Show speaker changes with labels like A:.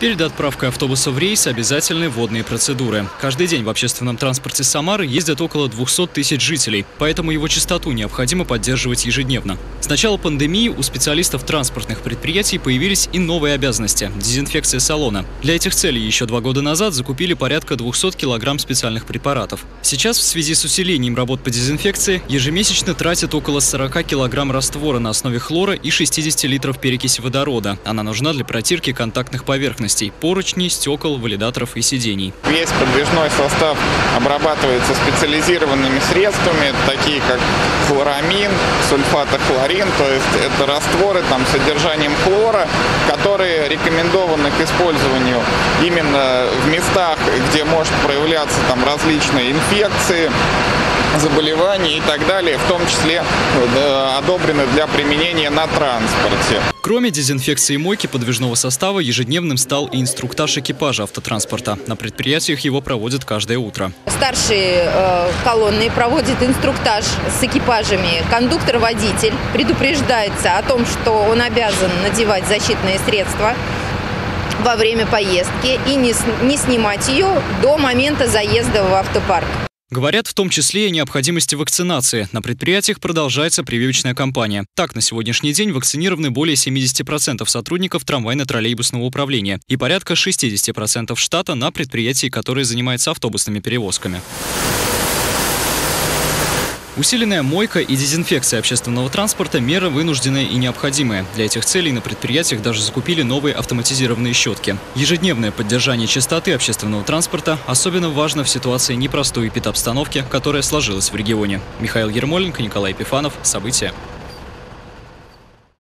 A: Перед отправкой автобуса в рейс обязательны водные процедуры. Каждый день в общественном транспорте Самары ездят около 200 тысяч жителей, поэтому его частоту необходимо поддерживать ежедневно. С начала пандемии у специалистов транспортных предприятий появились и новые обязанности – дезинфекция салона. Для этих целей еще два года назад закупили порядка 200 килограмм специальных препаратов. Сейчас в связи с усилением работ по дезинфекции ежемесячно тратят около 40 килограмм раствора на основе хлора и 60 литров перекиси водорода. Она нужна для протирки контактных поверхностей поверхностей – поручней, стекол, валидаторов и сидений.
B: Весь подвижной состав обрабатывается специализированными средствами, такие как хлорамин, сульфатохлорин, то есть это растворы там, с содержанием хлора, которые рекомендованы к использованию именно в местах, где может проявляться там различные инфекции, заболеваний и так далее, в том числе э, одобрены для применения на транспорте.
A: Кроме дезинфекции мойки подвижного состава, ежедневным стал и инструктаж экипажа автотранспорта. На предприятиях его проводят каждое утро.
C: Старшие э, колонны проводят инструктаж с экипажами. Кондуктор-водитель предупреждается о том, что он обязан надевать защитные средства во время поездки и не, не снимать ее до момента заезда в автопарк.
A: Говорят в том числе и о необходимости вакцинации. На предприятиях продолжается прививочная кампания. Так, на сегодняшний день вакцинированы более 70% сотрудников трамвайно-троллейбусного управления и порядка 60% штата на предприятии, которые занимаются автобусными перевозками. Усиленная мойка и дезинфекция общественного транспорта – меры вынужденные и необходимые. Для этих целей на предприятиях даже закупили новые автоматизированные щетки. Ежедневное поддержание чистоты общественного транспорта особенно важно в ситуации непростой эпидобстановки, которая сложилась в регионе. Михаил Ермоленко, Николай Пифанов. События.